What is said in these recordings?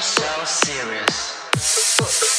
so serious?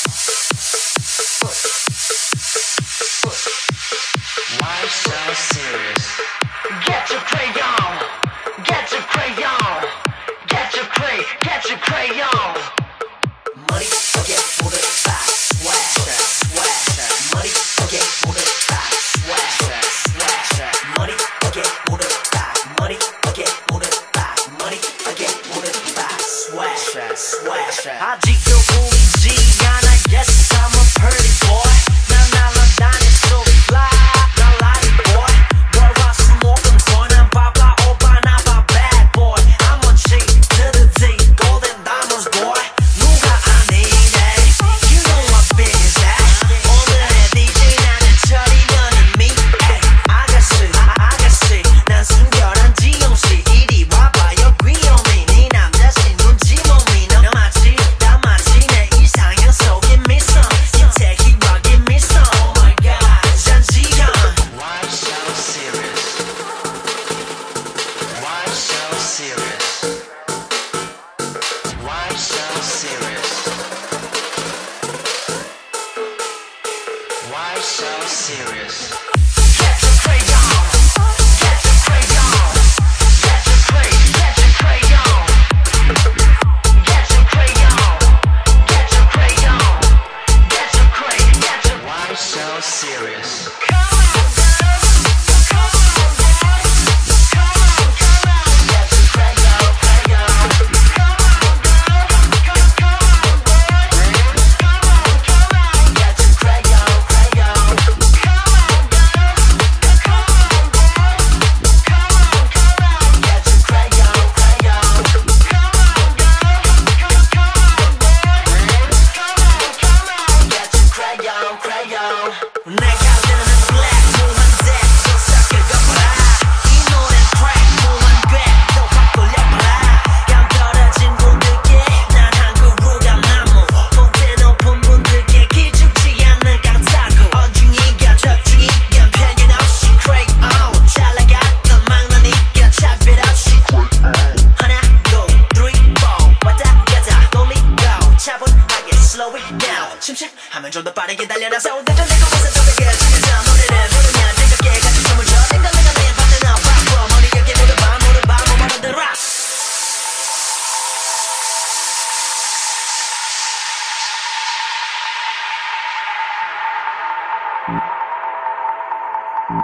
Why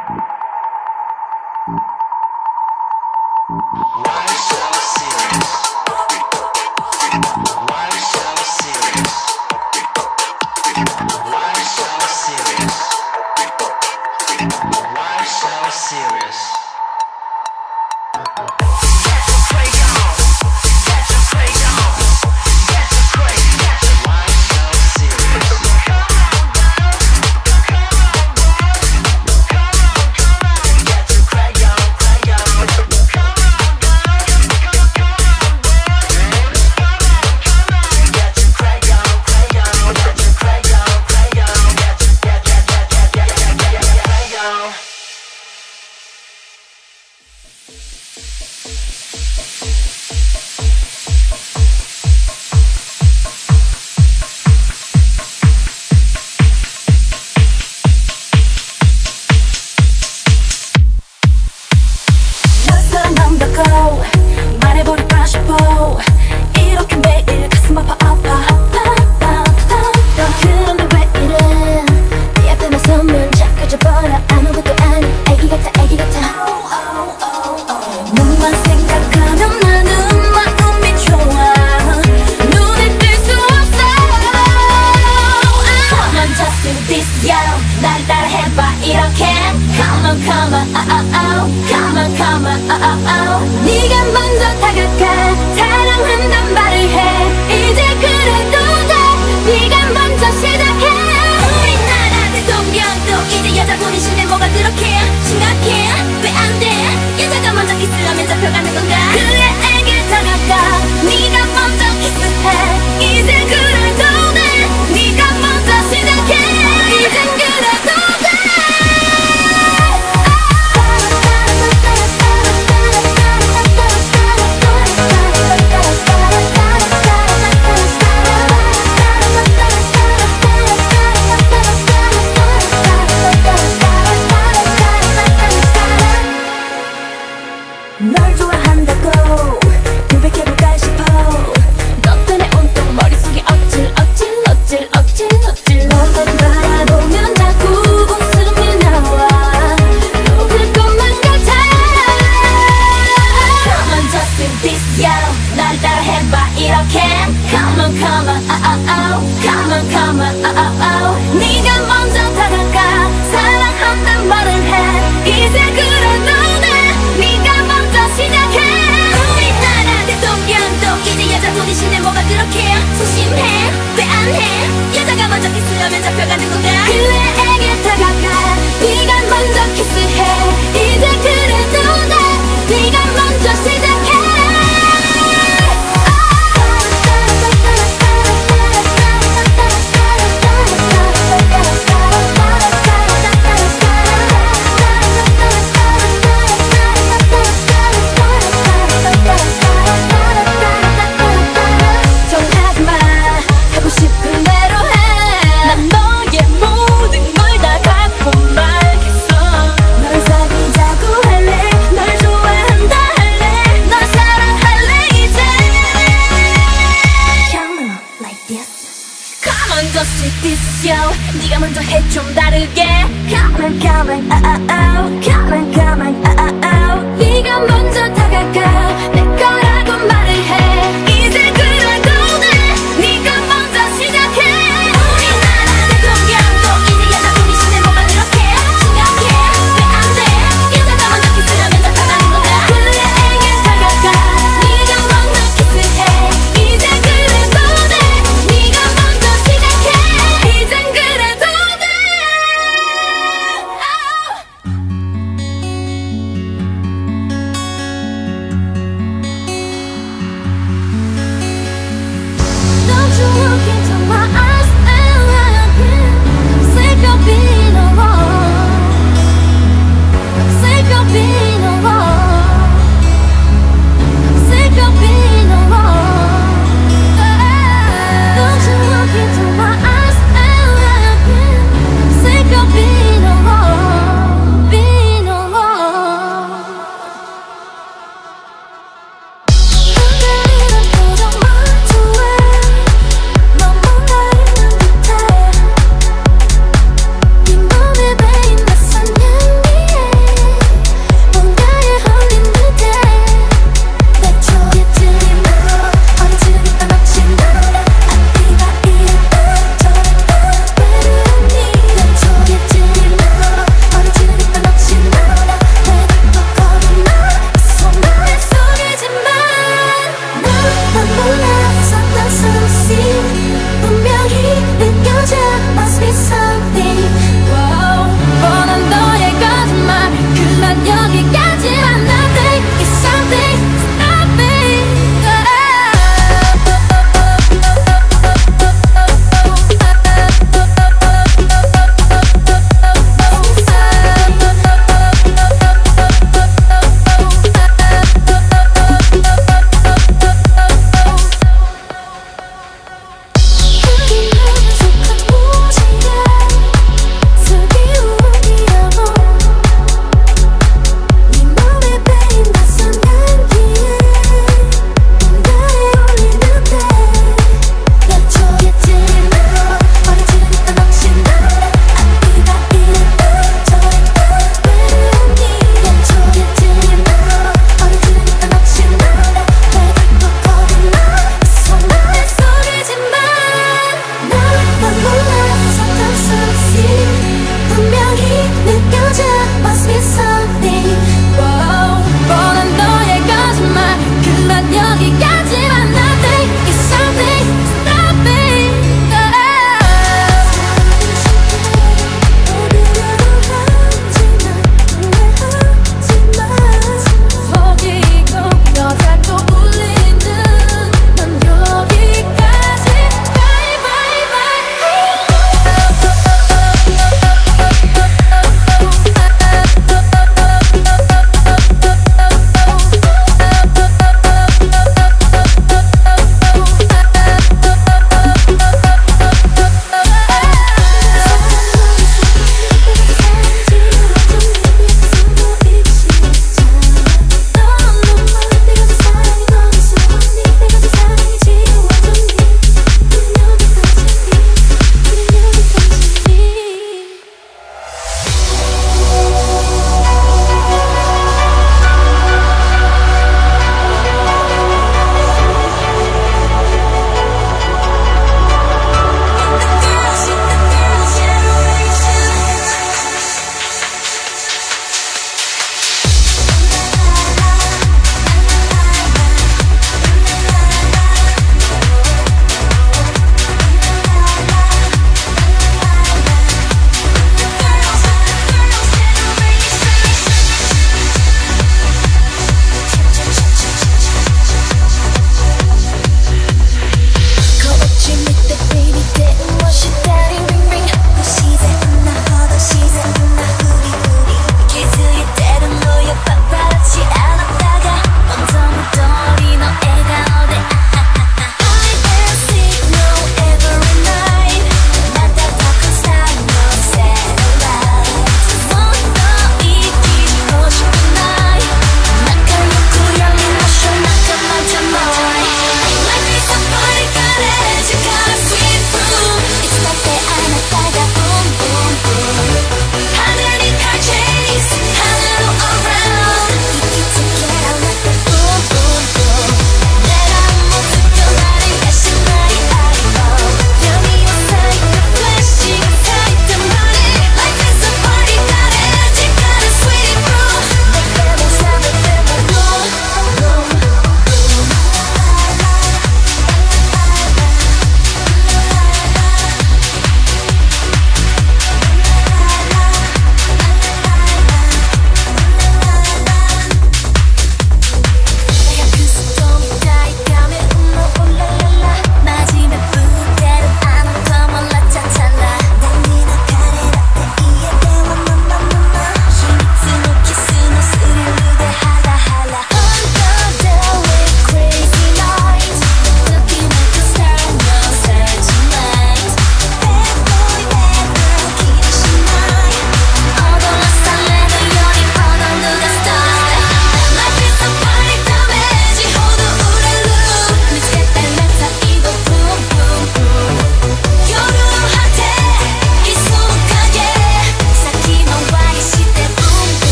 so serious?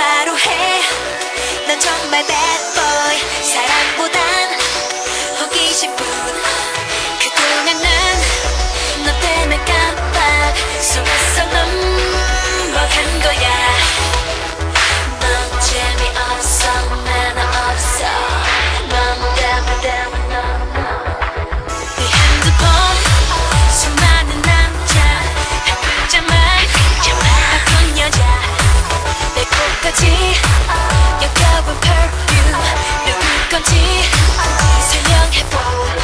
바로 해난 정말 bad boy. 사랑보단 호기심뿐 그동안 난너 때문에 깜빡 속았어. 넘버간 뭐 거야? 넌 재미없어. 매너 없어. 너무 답답해 넌 거지. 어, 여겨본 건지 설명해봐.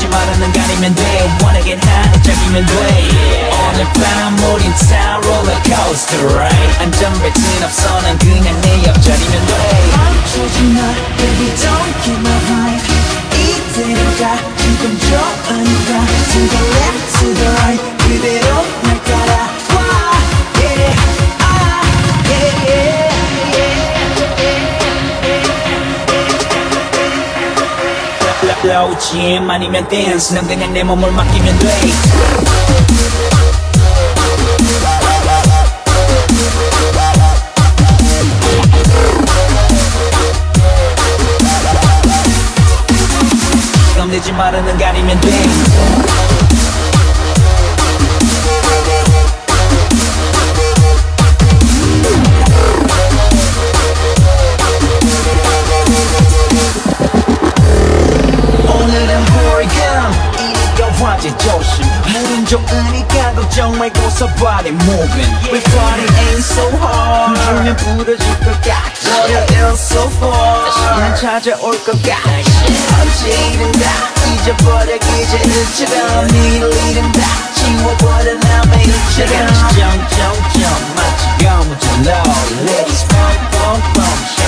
돼 겁내지 말아 넌 가리면 돼 Wanna get high 잡이면 돼 오늘 밤 우린 타 롤러코스터 ride 안전벨트는 없어 난 그냥 내 옆자리면 돼 멈추지 마 baby don't keep my high 이대로가 지금 좋으니까 To the left to the right 그대로 날 Low jam 아니면 dance 넌 그냥 내 몸을 맡기면 돼. 겁내지 말아 넌 가리면 돼 정 말고 so body moving We party ain't so hard 주면 부러질 것 같아 월요일 so far 시간 찾아올 것 같아 언제든 다 잊어버려 기제일처럼 내일 일은 다 지워버려 나 매일처럼 점점점 마치 가무진 low Ladies pump pump pump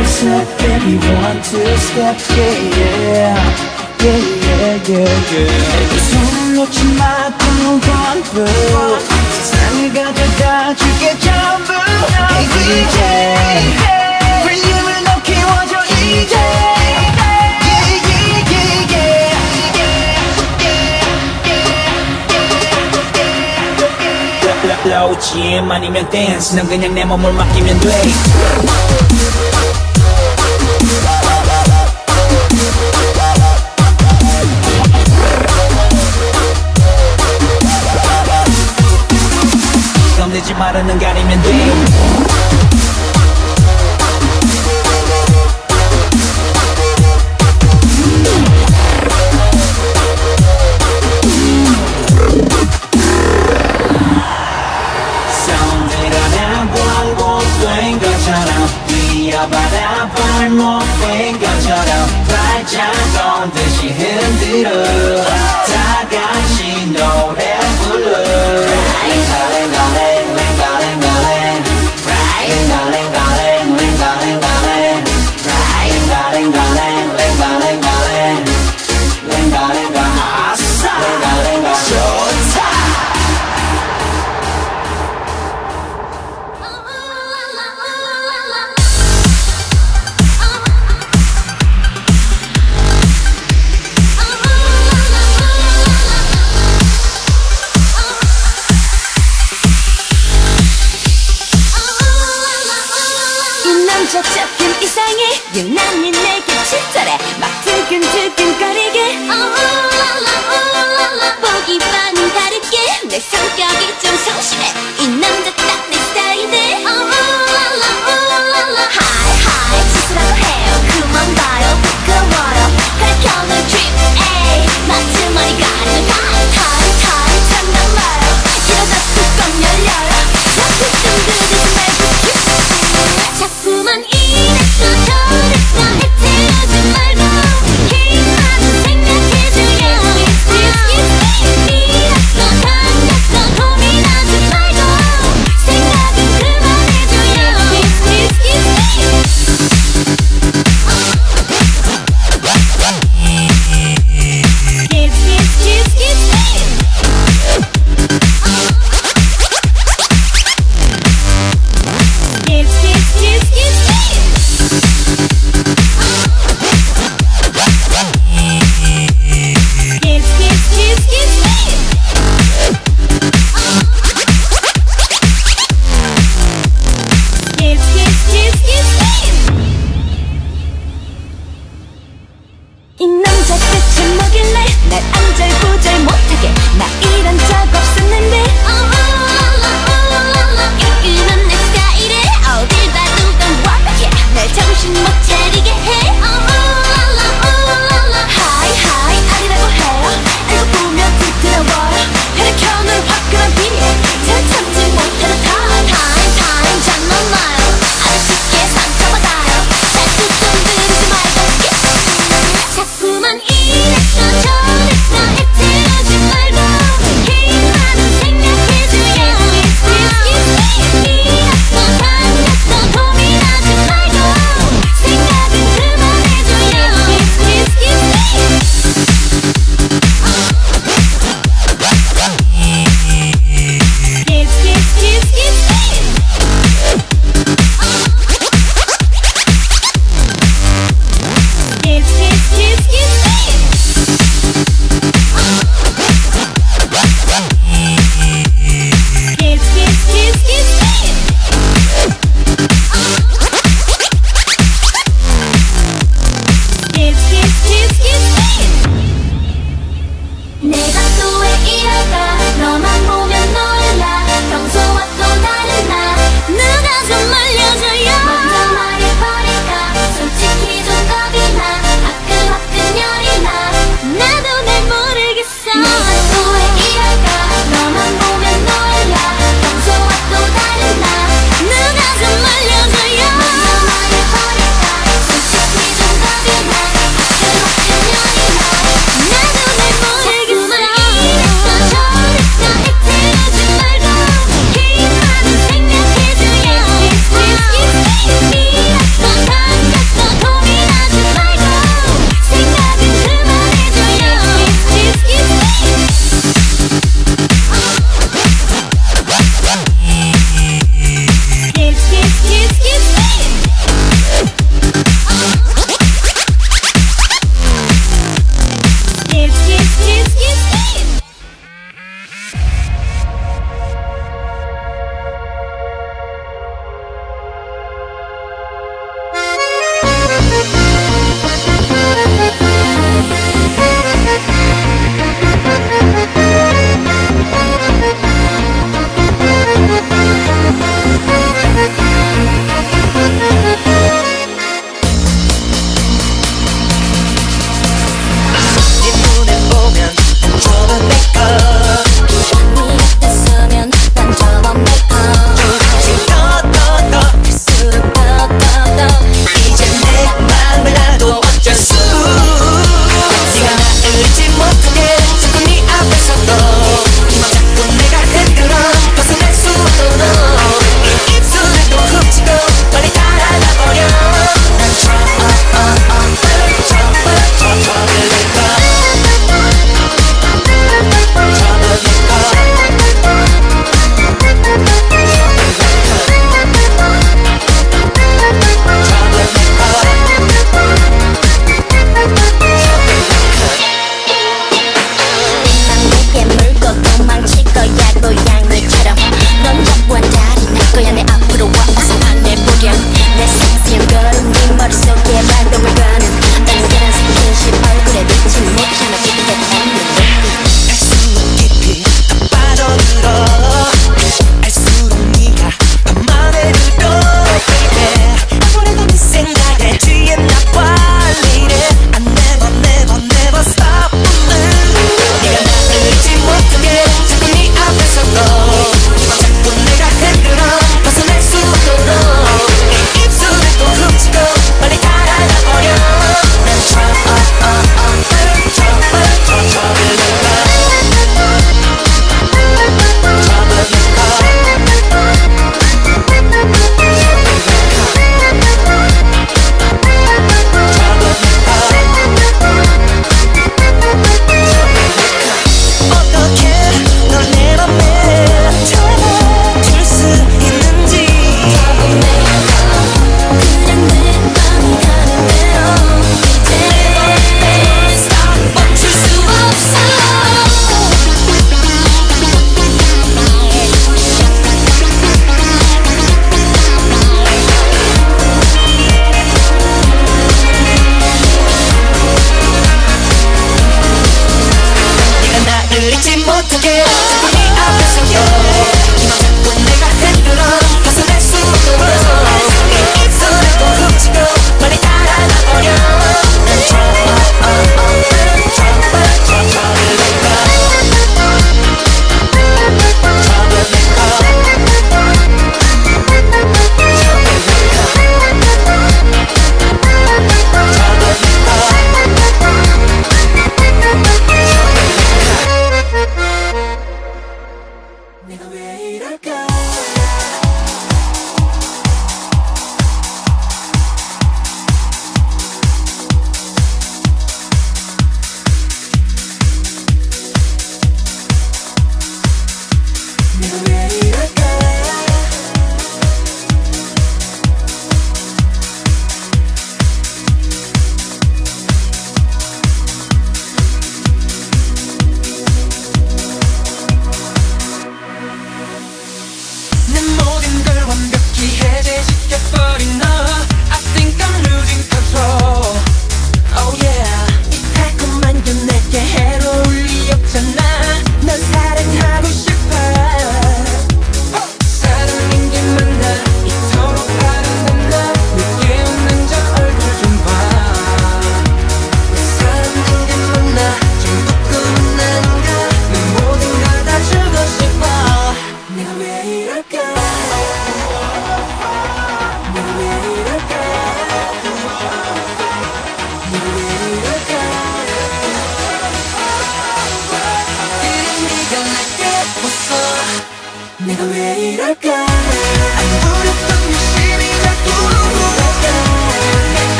하나 둘셋 baby one two step yeah yeah yeah yeah yeah 손을 놓지 마 don't run through 세상을 가져다 줄게 전부 Hey DJ 볼륨을 더 키워줘 이제 Yeah yeah yeah yeah Low jam 아니면 dance 넌 그냥 내 몸을 맡기면 돼 바르는 게